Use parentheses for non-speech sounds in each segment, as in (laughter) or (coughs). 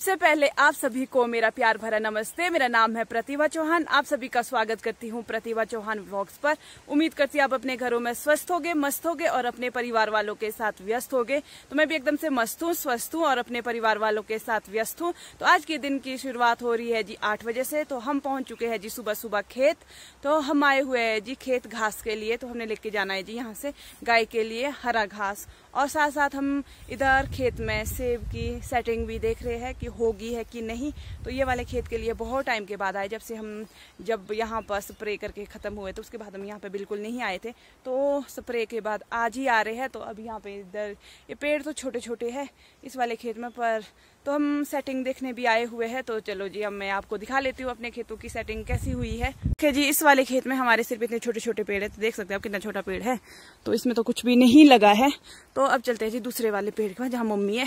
सबसे पहले आप सभी को मेरा प्यार भरा नमस्ते। मेरा नाम है प्रतिभा चौहान। आप सभी का स्वागत करती हूँ प्रतिभा चौहान व्लॉग्स पर। उम्मीद करती हूँ आप अपने घरों में स्वस्थ होगे, मस्त होगे और अपने परिवार वालों के साथ व्यस्त होगे। तो मैं भी एकदम से मस्त हूँ, स्वस्थ हूँ और अपने परिवार वालों के साथ व्यस्त हूँ। तो आज के दिन की शुरुआत हो रही है जी आठ बजे से। तो हम पहुँच चुके हैं जी सुबह सुबह खेत। तो हम आए हुए हैं जी खेत घास के लिए। तो हमने लेके जाना है जी यहाँ से गाय के लिए हरा घास। और साथ साथ हम इधर खेत में सेब की सेटिंग भी देख रहे हैं कि होगी है कि नहीं। तो ये वाले खेत के लिए बहुत टाइम के बाद आए, जब से हम, जब यहाँ पर स्प्रे करके ख़त्म हुए तो उसके बाद हम यहाँ पे बिल्कुल नहीं आए थे। तो स्प्रे के बाद आज ही आ रहे हैं तो अब यहाँ पे इधर, ये पेड़ तो छोटे छोटे हैं इस वाले खेत में, पर तो हम सेटिंग देखने भी आए हुए हैं तो चलो जी अब मैं आपको दिखा लेती हूँ अपने खेतों की सेटिंग कैसी हुई है। देखिए जी इस वाले खेत में हमारे सिर्फ़ इतने छोटे छोटे पेड़ है तो देख सकते हैं आप कितना छोटा पेड़ है। तो इसमें तो कुछ भी नहीं लगा है। तो अब चलते हैं जी दूसरे वाले पेड़ के पास जहाँ मम्मी है।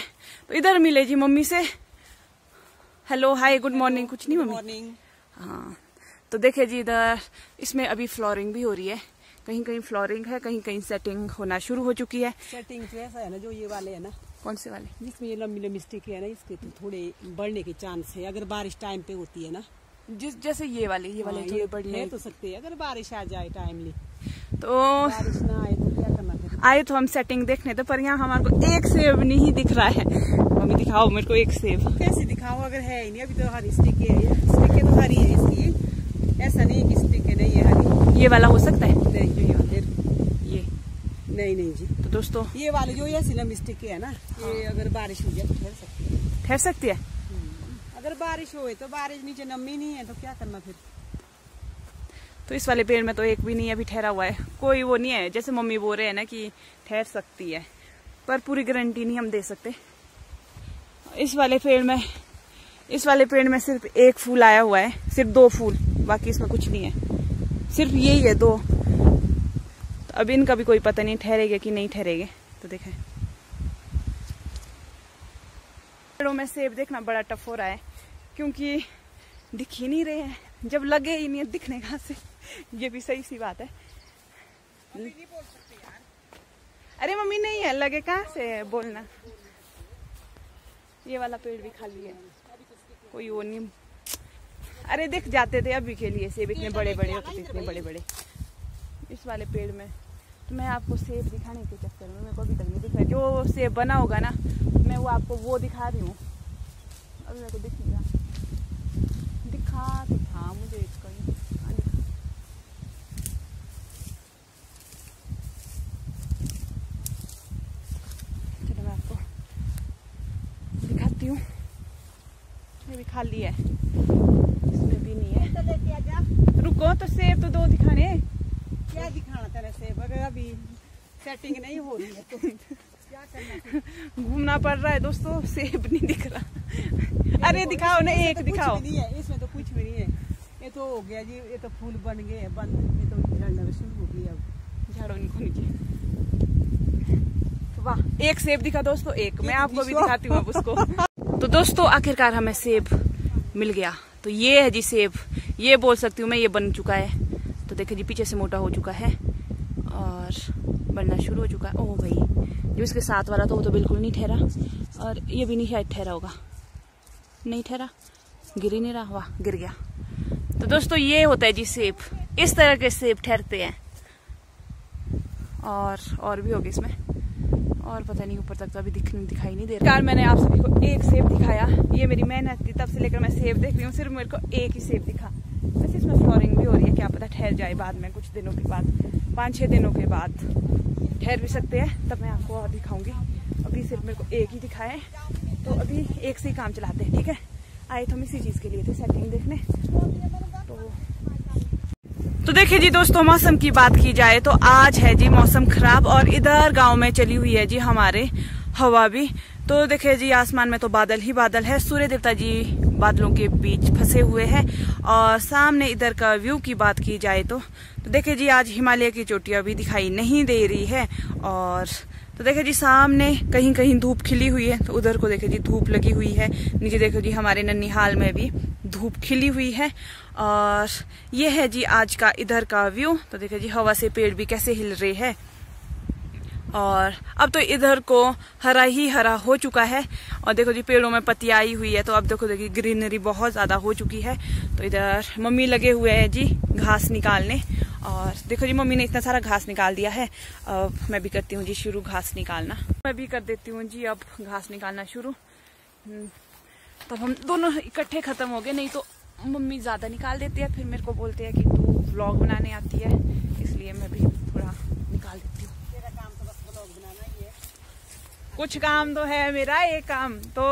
तो इधर मिले जी मम्मी से। हेलो हाय गुड मॉर्निंग कुछ नहीं मम्मी? मॉर्निंग हाँ तो देखिए जी इधर इसमें अभी फ्लोरिंग भी हो रही है। कहीं कहीं फ्लोरिंग है कहीं कहीं सेटिंग होना शुरू हो चुकी है। सेटिंग तो ऐसा है ना जो ये वाले है ना। कौन से वाले? जिसमें ये लंबी लंबी स्टिक है ना इसके तो थोड़े बढ़ने के चांस है। अगर बारिश टाइम पे होती है ना। जिस जैसे ये वाले ये वाले हाँ, थोड़े बड़े तो सकते हैं अगर बारिश आ जाए टाइमली तो बारिश ना आए तो क्या करना आए तो हम सेटिंग देखने तो पर यहाँ हमारे को एक सेब नहीं दिख रहा है। मम्मी दिखाओ मेरे को एक सेब कैसे दिखाओ अगर है ही नहीं अभी तो हरी स्टिक है स्टिक है तो हरी है इसकी। ऐसा नहीं कि स्टिक है नहीं है हरी। ये वाला हो सकता है? नहीं ये वाला। फिर ये। नहीं नहीं जी। तो दोस्तों ये वाले जो ऐसी लंबी स्टिक है ना ये अगर बारिश हो जाए तो ठहर सकती है। ठहर सकती है? अगर बारिश होए तो बारिश नीचे नमी नहीं है तो क्या करना फिर? तो इस वाले पेड़ में तो एक भी नहीं अभी ठहरा हुआ है। कोई वो नहीं है जैसे मम्मी बोल रहे हैं ना कि ठहर सकती है पर पूरी गारंटी नहीं हम दे सकते। इस वाले पेड़ में इस वाले पेड़ में सिर्फ़ एक फूल आया हुआ है सिर्फ़ दो फूल बाकी इसमें कुछ नहीं है। सिर्फ़ यही है, दो। तो अब इनका भी कोई पता नहीं, ठहरेगा कि नहीं ठहरेगे तो देखें। पेड़ों में सेब देखना बड़ा टफ हो रहा है, क्योंकि दिख ही नहीं रहे हैं। जब लगे ही नहीं दिखने कहाँ से? ये भी सही सी बात है। अरे, मम्मी, नहीं है, लगे कहाँ से बोलना? ये वाला पेड़ भी खाली है। कोई वो नहीं अरे दिख जाते थे अभी के लिए सेब इतने बड़े बड़े होते थे इतने बड़े बड़े। इस वाले पेड़ में। तो मैं आपको सेब दिखाने के चक्कर में मेरे को अभी तक नहीं दिखा जो सेब बना होगा ना मैं वो आपको वो दिखा रही हूँ। अभी मेरे को दिख नहीं रहा दिखा तो था मुझे इसका दिखा। चलो मैं आपको दिखाती हूँ। ये भी खाली है इसमें भी नहीं है तो लेके आ रुको तो सेब तो दो दिखाने। क्या दिखाना तेरे से अगर अभी सेटिंग नहीं हो रही है तो क्या करना घूमना पड़ रहा है दोस्तों सेब नहीं दिख रहा। अरे दिखाओ ना एक तो दिखाओ। नहीं है इसमें तो कुछ भी नहीं है। ये तो हो गया जी ये तो फूल बन गए बंद। ये तो झड़ना शुरू हो गई अब। झाड़ो इनको नीचे वाह। एक सेब दिखा दोस्तों एक। मैं आपको भी दिखाती हूँ अब उसको। तो दोस्तों आखिरकार हमें सेब मिल गया। तो ये है जी सेब ये बोल सकती हूँ मैं, ये बन चुका है। तो देखिए जी, पीछे से मोटा हो चुका है और बनना शुरू हो चुका है। ओह भाई, जो इसके साथ वाला था वो तो बिल्कुल नहीं ठहरा। और ये भी नहीं, शायद ठहरा होगा। नहीं ठहरा? गिर ही नहीं रहा? वाह, गिर गया। तो दोस्तों, ये होता है जी सेब। इस तरह के सेब ठहरते हैं। और और भी होगी इसमें। और पता नहीं ऊपर तक तो अभी दिख दिखाई नहीं दे रहा। कार मैंने आप सभी को एक सेब दिखाया। ये मेरी मेहनत थी, तब से लेकर मैं सेब देख रही हूँ, सिर्फ़ मेरे को एक ही सेब दिखा। वैसे इसमें फ्लोरिंग भी हो रही है, क्या पता ठहर जाए बाद में, कुछ दिनों के बाद, पाँच छः दिनों के बाद। ठहर भी सकते हैं, तब मैं आपको और दिखाऊँगी। अभी सिर्फ़ मेरे को एक ही दिखाए तो अभी एक से ही काम चलाते हैं, ठीक है? आए तो हम इसी चीज़ के लिए थे सेटिंग देखने। तो देखिए जी दोस्तों, मौसम की बात की जाए तो आज है जी मौसम खराब और इधर गाँव में चली हुई है जी हमारे हवा भी। तो देखिए जी, आसमान में तो बादल ही बादल है। सूर्य देवता जी बादलों के बीच फंसे हुए हैं और सामने इधर का व्यू की बात की जाए तो तो देखिए जी, आज हिमालय की चोटियाँ भी दिखाई नहीं दे रही है और तो देखिए जी, सामने कहीं कहीं धूप खिली हुई है तो उधर को देखिए जी, धूप लगी हुई है। नीचे देखो जी, हमारे नन्नीहाल में भी धूप खिली हुई है। और ये है जी आज का इधर का व्यू। तो देखिए जी, हवा से पेड़ भी कैसे हिल रहे हैं। और अब तो इधर को हरा ही हरा हो चुका है। और देखो जी, पेड़ों में पत्ती आई हुई है तो अब देखो देखिए, ग्रीनरी बहुत ज़्यादा हो चुकी है। तो इधर मम्मी लगे हुए हैं जी, घास निकालने। और देखो जी मम्मी ने इतना सारा घास निकाल दिया है। अब मैं भी करती हूँ जी शुरू घास निकालना। मैं भी कर देती हूँ जी अब घास निकालना शुरू। हम्म, तब हम दोनों इकट्ठे खत्म हो गए नहीं तो मम्मी ज़्यादा निकाल देती है फिर मेरे को बोलते हैं कि तू व्लॉग बनाने आती है इसलिए मैं भी थोड़ा निकाल देती हूँ। काम तो बस ब्लॉग बनाना ही है। कुछ काम तो है मेरा एक काम तो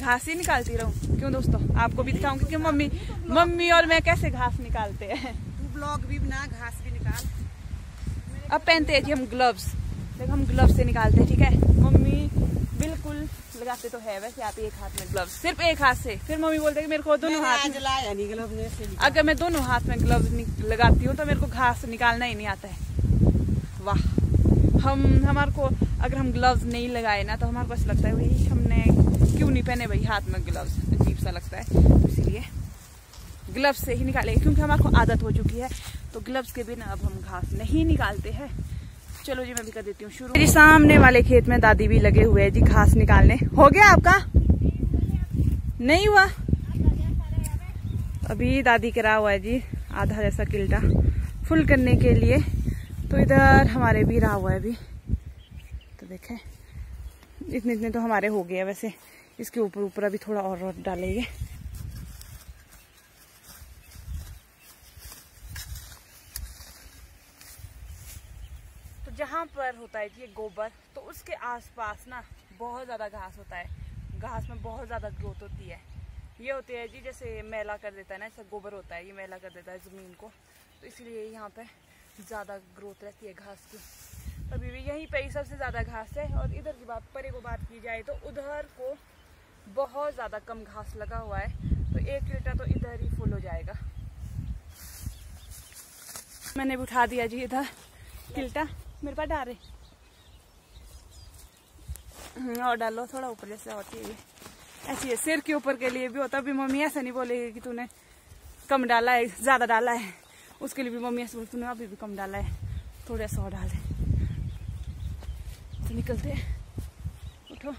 घास ही निकालती रहूँ। क्यों दोस्तों? आपको भी दिखाऊँगी कि मम्मी मम्मी और मैं कैसे घास निकालते हैं। ब्लॉग भी बना घास भी निकाल। अब पहनते हैं जी हम ग्लव्स देखो हम ग्लव्स से निकालते हैं ठीक है? मम्मी बिल्कुल लगाते तो है वैसे आप एक हाथ में ग्लव्स सिर्फ़ एक हाथ से। फिर मम्मी बोलते हैं कि मेरे को दोनों हाथ में। अगर मैं दोनों हाथ में ग्लव्स लगाती हूँ तो मेरे को घास निकालना ही नहीं आता है। वाह। हम हमारे को अगर हम ग्लव्स नहीं लगाए ना तो हमारे ऐसा लगता है भाई हमने क्यों नहीं पहने भाई हाथ में ग्लव्स अजीब सा लगता है। इसीलिए ग्लव्स से ही निकालेंगे क्योंकि हमारे आदत हो चुकी है। तो ग्लव्स के बिना अब हम घास नहीं निकालते हैं। चलो जी मैं भी कर देती हूँ शुरू। मेरी सामने वाले खेत में दादी भी लगे हुए हैं जी घास निकालने। हो गया आपका? नहीं हुआ? अभी दादी करा हुआ है जी आधा जैसा किल्टा फुल करने के लिए। तो इधर हमारे भी रहा हुआ है अभी। तो देखें इतने इतने तो हमारे हो गए वैसे। इसके ऊपर ऊपर अभी थोड़ा और, और डालेंगे। जहाँ पर होता है ये गोबर तो उसके आसपास ना बहुत ज़्यादा घास होता है। घास में बहुत ज़्यादा ग्रोथ होती है। ये होती है जी, जैसे मैला कर देता है ना, ऐसा गोबर होता है, ये मैला कर देता है ज़मीन को। तो इसलिए यहाँ पर ज़्यादा ग्रोथ रहती है घास की। अभी भी यहीं पर ही सबसे ज़्यादा घास है और इधर की बात, परे को बात की जाए तो उधर को बहुत ज़्यादा कम घास लगा हुआ है। तो एक लीटर तो इधर ही फुल हो जाएगा। मैंने उठा दिया जी इधर किल्टा मेरे पास डाल रहे हम्म, और डालो थोड़ा ऊपर जैसे होती है ऐसी है सिर के ऊपर के लिए भी होता भी मम्मी ऐसा नहीं बोलेगी कि तूने कम डाला है ज़्यादा डाला है। उसके लिए भी मम्मी ऐसे बोलती तूने अभी भी कम डाला है। थोड़ा सा और डाले तो निकलते हैं उठो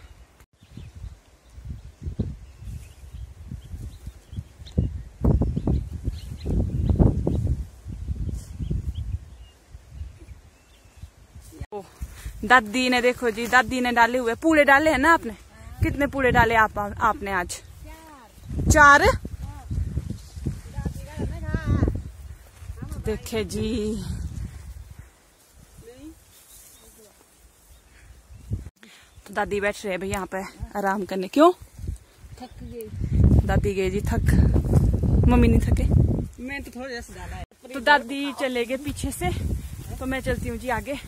ओ, दादी ने देखो जी दादी ने डाले हुए पूरे डाले हैं ना आपने? कितने पूरे डाले आप आपने आज? चार? देखे जी। तो दादी बैठ रहे हैं भाई यहाँ पे आराम करने। क्यों? थक गई दादी गए जी थक। मम्मी नहीं थके? मैं तो थोड़ा जैसा तो दादी चले गए पीछे से। तो मैं चलती हूँ जी आगे।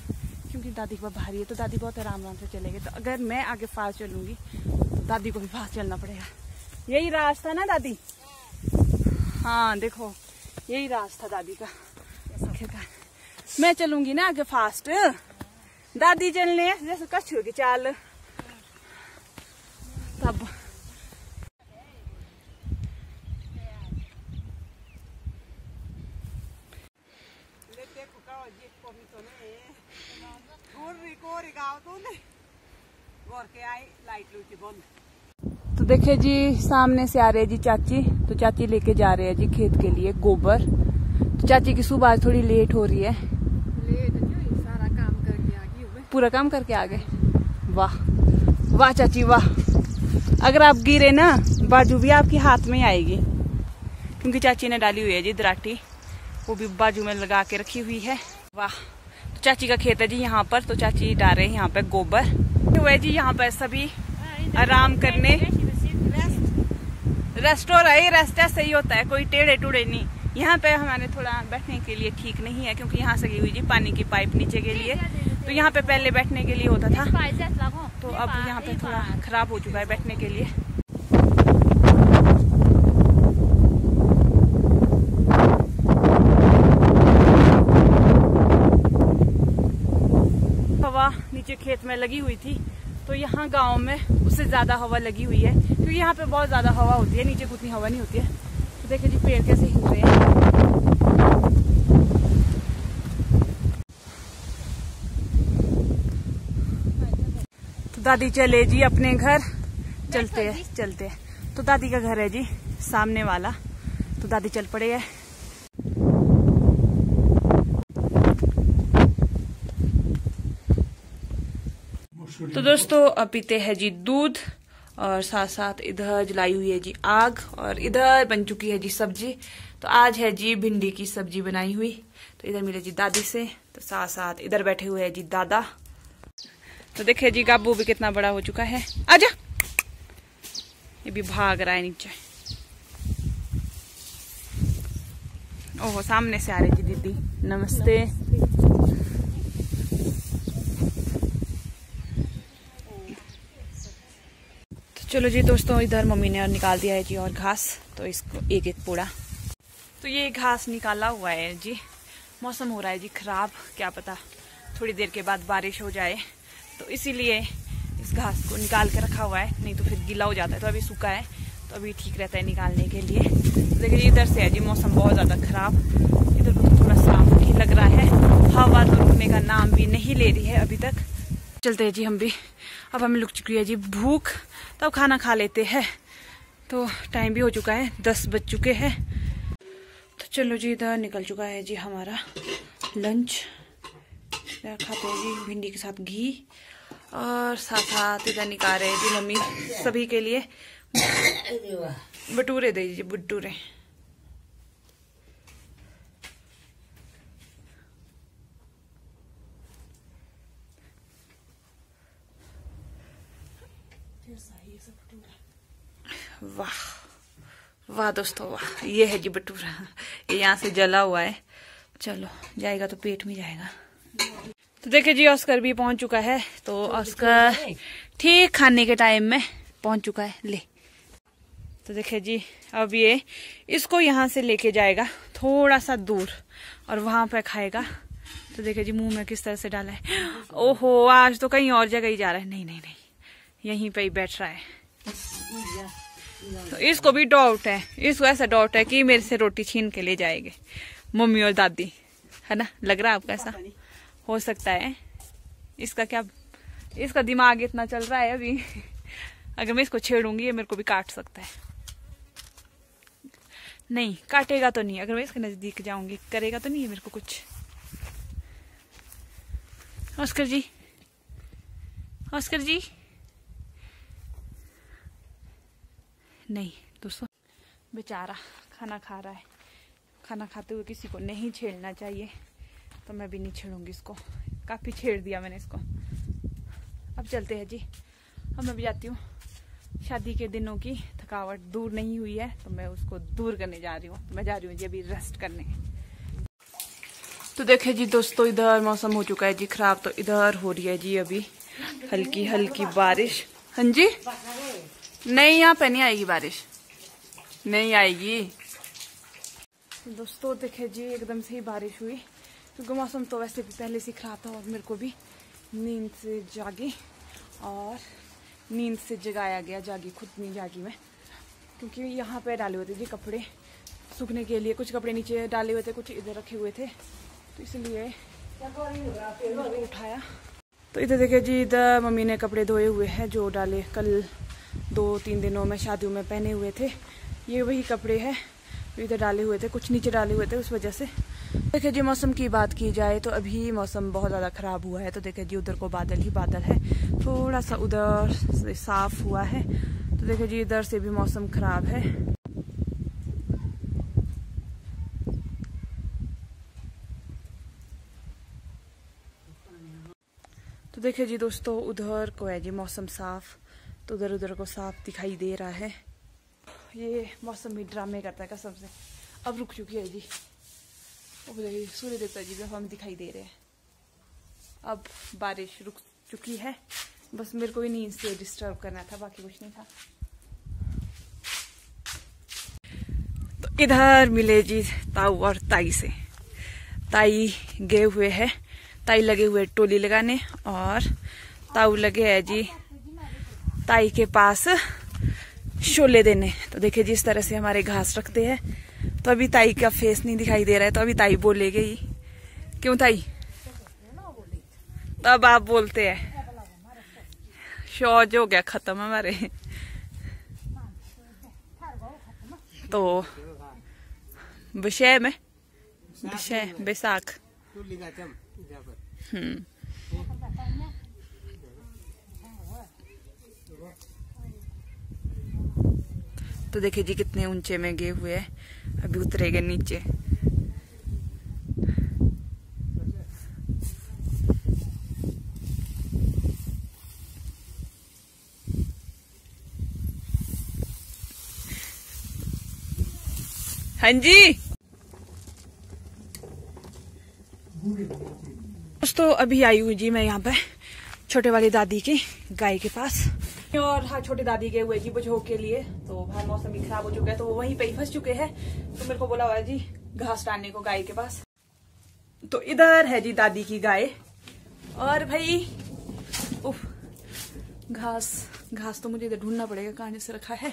क्योंकि दादी को भारी है तो दादी बहुत आराम आराम से चले गए तो अगर मैं आगे फास्ट चलूँगी तो दादी को भी फास्ट चलना पड़ेगा। यही रास्ता ना दादी? हाँ देखो, यही रास्ता दादी का। मैं चलूँगी ना आगे फास्ट। दादी चलने जैसे कछ होगी, चाल तब लेते कुका जी कोमी तो नहीं गोरी गोरी गाँव तो नहीं गोर के आई लाइट लूटी बंद तो देखे जी सामने से आ रहे हैं जी चाची। तो चाची लेके जा रहे हैं जी खेत के लिए गोबर। तो चाची की सुबह आज थोड़ी लेट हो रही है। लेट सारा काम करके आ गई पूरा काम करके आ गए? वाह वाह चाची वाह। अगर आप गिरे ना बाजू भी आपके हाथ में आएगी। क्योंकि चाची ने डाली हुई है जी दराटी। वो भी बाजू में लगा के रखी हुई है। वाह तो चाची का खेत है जी यहाँ पर। तो चाची डाल रहे हैं यहाँ पे गोबर। तो है जी यहाँ पर सभी आराम करने। रेस्ट हो रहा है रेस्ट ऐसे ही होता है कोई टेढ़े टूढ़े नहीं। यहाँ पे हमारे थोड़ा बैठने के लिए ठीक नहीं है क्योंकि यहाँ से हुई जी पानी की पाइप नीचे के लिए। तो यहाँ पे पहले बैठने के लिए होता था। तो अब यहाँ पे थोड़ा खराब हो चुका है बैठने के लिए हवा नीचे खेत में लगी हुई थी तो यहाँ गाँव में उससे ज़्यादा हवा लगी हुई है, क्योंकि यहाँ पे बहुत ज़्यादा हवा होती है, नीचे उतनी हवा नहीं होती है। तो देखिए जी, पेड़ कैसे हिल रहे हैं। तो दादी चले जी अपने घर, चलते हैं चलते हैं। तो दादी का घर है जी, सामने वाला। तो दादी चल पड़े है। तो दोस्तों, अब पीते हैं जी दूध और साथ साथ इधर जलाई हुई है जी आग और इधर बन चुकी है जी सब्ज़ी। तो आज है जी भिंडी की सब्ज़ी बनाई हुई। तो इधर मिले जी दादी से। तो साथ साथ इधर बैठे हुए है जी दादा। तो देखिए जी, गाबू भी कितना बड़ा हो चुका है। आजा। ये भी भाग रहा है नीचे। ओहो, सामने से आ रही जी दीदी। नमस्ते। तो चलो जी दोस्तों, इधर मम्मी ने निकाल दिया है जी और घास तो इसको एक एक पूरा। तो ये घास निकाला हुआ है जी। मौसम हो रहा है जी खराब, क्या पता थोड़ी देर के बाद बारिश हो जाए। तो इसीलिए इस घास को निकाल के रखा हुआ है, नहीं तो फिर गीला हो जाता है। तो अभी सूखा है तो अभी ठीक रहता है निकालने के लिए। तो देखिए इधर से है जी, मौसम बहुत ज़्यादा खराब। इधर को तो थोड़ा साफ़ ही लग रहा है। हवा तो रुकने का नाम भी नहीं ले रही है अभी तक। चलते हैं जी हम भी। अब हमें लुक चुकी है जी भूख। तब खाना खा लेते हैं। तो टाइम भी हो चुका है दस बज चुके हैं। तो चलो जी इधर निकल चुका है जी हमारा लंच खाते हैं जी भिंडी के साथ घी। और साथ साथ इधर निकाल रहे हैं जी मम्मी सभी के लिए। (coughs) बटूरे दे दीजिए बटूरे वाह वाह दोस्तों वाह ये है जी बटूरा। ये यहाँ से जला हुआ है। चलो जाएगा तो पेट में जाएगा। तो देखिए जी ऑस्कर भी पहुँच चुका है। तो ऑस्कर ठीक खाने के टाइम में पहुँच चुका है। ले। तो देखिए जी अब ये इसको यहाँ से लेके जाएगा थोड़ा सा दूर और वहाँ पर खाएगा। तो देखिए जी मुँह में किस तरह से डाला है। ओहो आज तो कहीं और जगह ही जा रहा है। नहीं नहीं नहीं यहीं पे ही बैठ रहा है। तो इसको भी डाउट है। इसको ऐसा डाउट है कि मेरे से रोटी छीन के ले जाएँगे। मम्मी और दादी, है ना? लग रहा है आपको ऐसा? हो सकता है। इसका क्या, इसका दिमाग इतना चल रहा है अभी। अगर मैं इसको छेड़ूँगी, ये मेरे को भी काट सकता है। नहीं, काटेगा तो नहीं। अगर मैं इसके नज़दीक जाऊँगी, करेगा तो नहीं है मेरे को कुछ। Oscar ji Oscar ji. नहीं, दोस्तों। बेचारा खाना खा रहा है। खाना खाते हुए किसी को नहीं छेड़ना चाहिए तो मैं भी नहीं छेड़ूँगी इसको। काफ़ी छेड़ दिया मैंने इसको। अब चलते हैं जी। अब मैं भी जाती हूँ। शादी के दिनों की थकावट दूर नहीं हुई है तो मैं उसको दूर करने जा रही हूँ। मैं जा रही हूँ जी अभी रेस्ट करने। तो देखे जी दोस्तों, इधर मौसम हो चुका है जी खराब तो इधर हो रही है जी अभी हल्की हल्की बारिश। हाँ जी? नहीं, यहाँ पे नहीं आएगी बारिश। नहीं आएगी। दोस्तों, देखे जी, एकदम से ही बारिश हुई। क्योंकि मौसम तो वैसे भी पहले से खराब था और मेरे को भी नींद से जागी और नींद से जगाया गया, जागी, खुद नहीं जागी मैं। क्योंकि यहाँ पे डाले हुए थे जी कपड़े सूखने के लिए। कुछ कपड़े नीचे डाले हुए थे, कुछ इधर रखे हुए थे। तो इसलिए उठाया। तो इधर देखिए जी, इधर मम्मी ने कपड़े धोए हुए हैं, जो डाले कल दो तीन दिनों में शादियों में पहने हुए थे। ये वही कपड़े हैं इधर डाले हुए थे, कुछ नीचे डाले हुए थे, उस वजह से। देखिए जी, मौसम की बात की जाए तो अभी मौसम बहुत ज़्यादा ख़राब हुआ है तो देखिए जी, उधर को बादल ही बादल है। थोड़ा सा उधर साफ़ हुआ है तो देखिए जी, इधर से भी मौसम ख़राब है। तो देखिए जी, दोस्तों, उधर को है जी मौसम साफ़। तो उधर उधर को साफ़ दिखाई दे रहा है। ये मौसम भी ड्रामे करता है कसम से अब रुक चुकी है जी। अब सूर्य देवता जी भी हमें दिखाई दे रहे हैं। अब बारिश रुक चुकी है। बस मेरे को भी नींद से डिस्टर्ब करना था, बाकी कुछ नहीं था। तो इधर मिले जी ताऊ और ताई से। ताई गए हुए है। ताई लगे हुए टोली लगाने और ताऊ लगे है जी ताई के पास शोले देने। तो देखिए जिस तरह से हमारे घास रखते हैं तो अभी ताई का फेस नहीं दिखाई दे रहा है तो अभी ताई बोले गई क्यों ताई? तब आप बोलते हैं। शौज हो गया खत्म हमारे। तो विषय में? विषय बैसाख। हम्म। तो देखिए जी कितने ऊँचे में गए हुए हैं। अभी उतरेगे नीचे। हाँ जी। दोस्तों, अभी आई हूँ जी मैं यहाँ पे छोटे वाली दादी की, गाय के पास। और हाँ छोटे दादी गए हुए जी बुझो के लिए। तो बाहर मौसम भी खराब हो चुका है तो वो वहीं पे ही फंस चुके हैं। तो मेरे को बोला हुआ जी, घास डालने को गाय के पास। तो इधर है जी दादी की गाय। और भाई, उफ, घास घास तो मुझे इधर ढूंढना पड़ेगा, कहाँ से रखा है।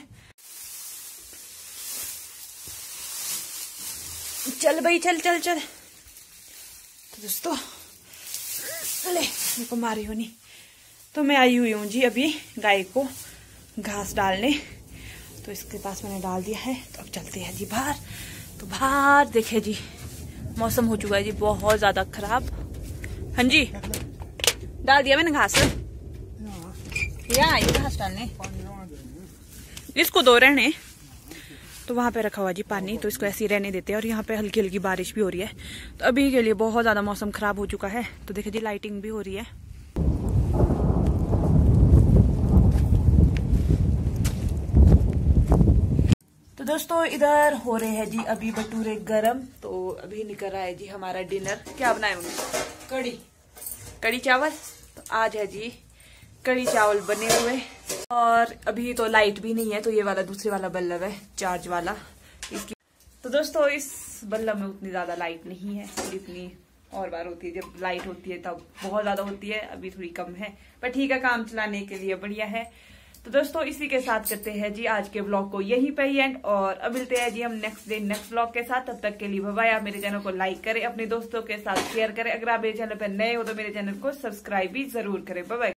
चल भाई, चल चल चल। तो दोस्तों, ले, मेरे को मारी हो नहीं। तो मैं आई हुई हूँ जी अभी गाय को घास डालने। तो इसके पास मैंने डाल दिया है। तो अब चलते हैं जी बाहर। तो बाहर देखे जी, मौसम हो चुका है जी बहुत ज़्यादा खराब। हाँ जी, डाल दिया मैंने घास। आई घास डालने। इसको दो रहने। तो वहाँ पे रखा हुआ जी पानी। तो इसको ऐसे ही रहने देते हैं। और यहाँ पे हल्की हल्की बारिश भी हो रही है। तो अभी के लिए बहुत ज़्यादा मौसम खराब हो चुका है। तो देखिए जी लाइटिंग भी हो रही है। तो दोस्तों इधर हो रहे हैं जी अभी भटूरे गरम। तो अभी निकल रहा है जी हमारा डिनर। क्या बनाए मम्मी? कड़ी कड़ी चावल? तो आज है जी कड़ी चावल बने हुए। और अभी तो लाइट भी नहीं है तो ये वाला दूसरे वाला बल्लभ है चार्ज वाला। इसकी तो दोस्तों इस बल्लभ में उतनी ज़्यादा लाइट नहीं है। जितनी और बार होती है जब लाइट होती है तब बहुत ज़्यादा होती है। अभी थोड़ी कम है पर ठीक है काम चलाने के लिए बढ़िया है। तो दोस्तों, इसी के साथ करते हैं जी आज के ब्लॉग को यहीं पे ही एंड और अब मिलते हैं जी हम नेक्स्ट डे नेक्स्ट ब्लॉग के साथ। तब तक के लिए बाय आप मेरे चैनल को लाइक करें, अपने दोस्तों के साथ शेयर करें। अगर आप मेरे चैनल पर नए हो तो मेरे चैनल को सब्सक्राइब भी ज़रूर करें। बाय